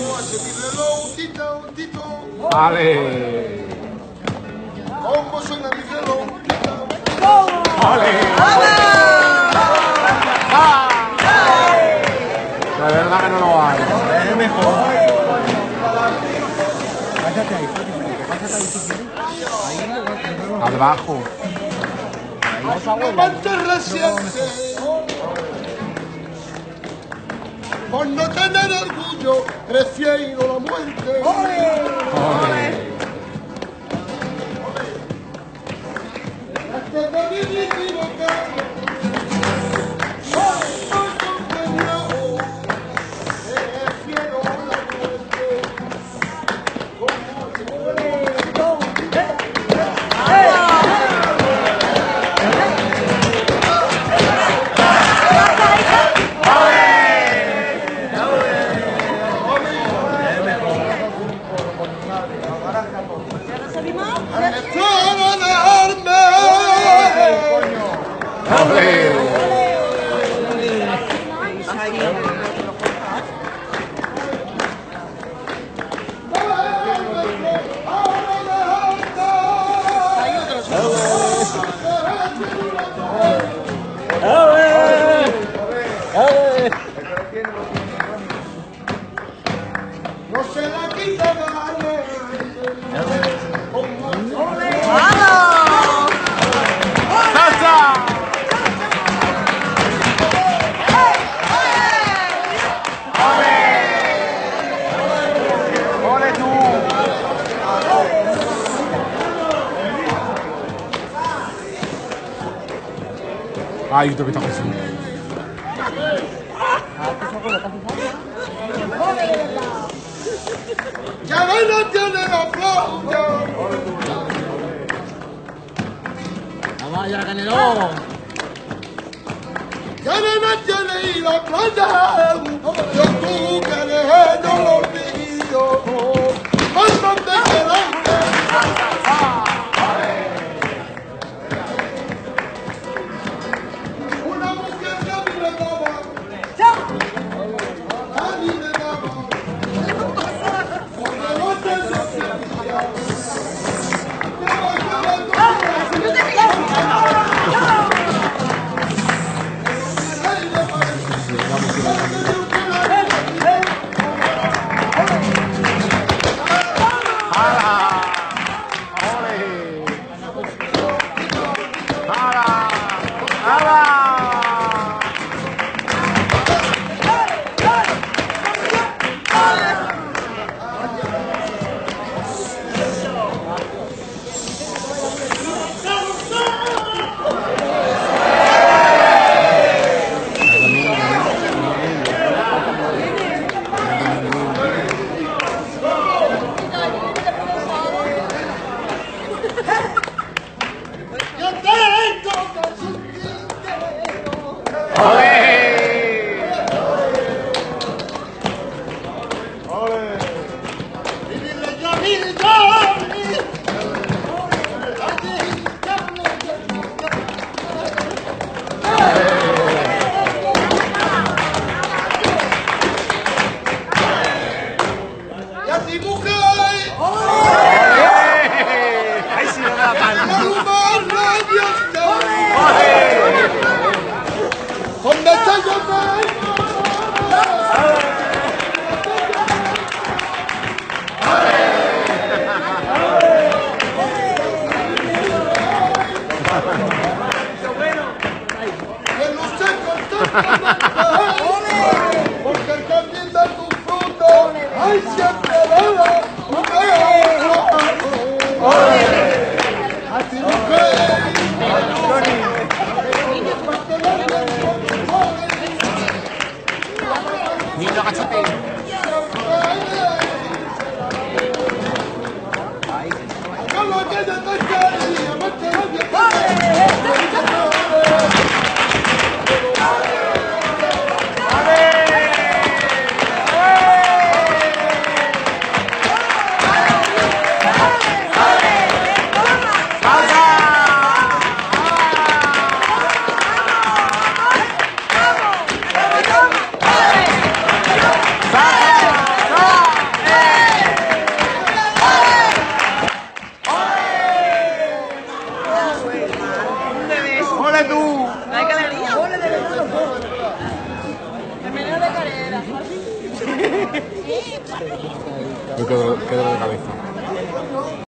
¿Cómo hace mi reloj? Tito, tito. Vale. ¿Cómo suena mi reloj? Tito. Vale. De verdad que no lo hay. Es mejor. Pásate ahí, pásate ahí si quieres. Ahí, Abajo. Amante reciente. Por no tener orgullo, prefiero la muerte. Vivir equivocado, soy あいう飛び高いすね。Vaya ganero. Ganemos yo leí la planta, yo tú que le he dado los míos, más no te quedas. Porque el tu fruto, ay, siempre Así. Niño. Yo lo Me quedo, quedo de cabeza.